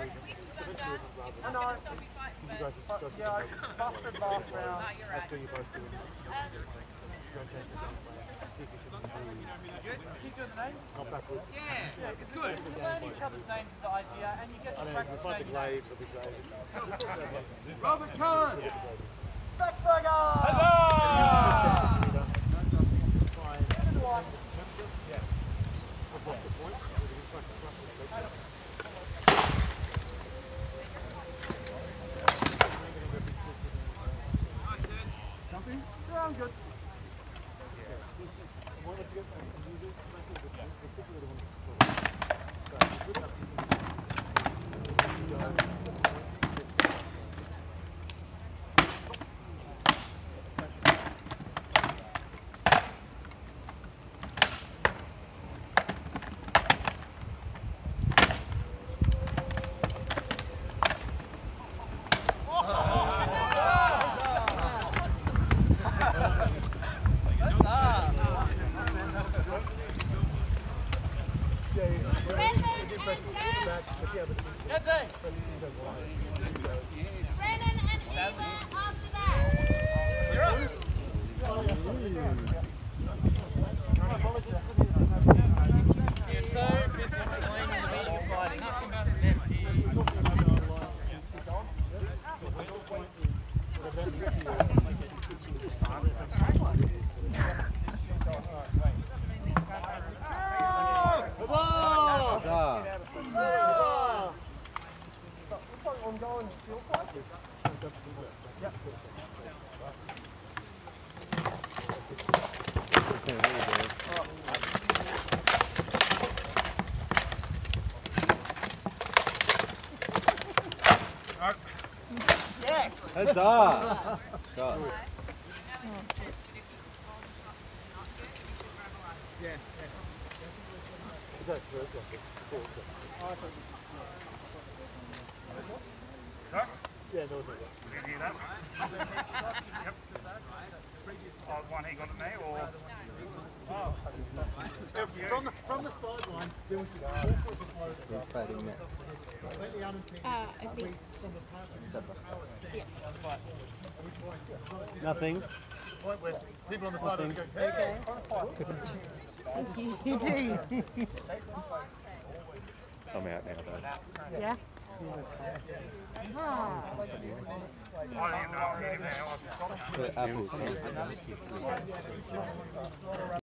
I know. You guys are stuck. Yeah, I busted last round. That's what you both doing. Go and change the. See if you can improve. Keep doing the name. Not backwards. Yeah, it's good. Learn each other's names is the idea, and you get to practice it's like the saying names. glaive, the big glaive. Robert Cohen! Sackburger! Yeah, I'm good. Get day. Brennan and Eva after that. You're up. You're so busy explaining the media fighting. Nothing about the men. Heads up! Shot. Is that first one? Yeah, no, no, no. Did you hear that? yep. Oh, one he got at me, or? Oh. From the, from the sideline, there was this awkward flow that Who's batting next? let the other Uh, I think from the pass Nothing. point where people on the sideline go, hey, thank you. I'm out now though. Yeah. Ah. I didn't know I hit him there. I was Put apples.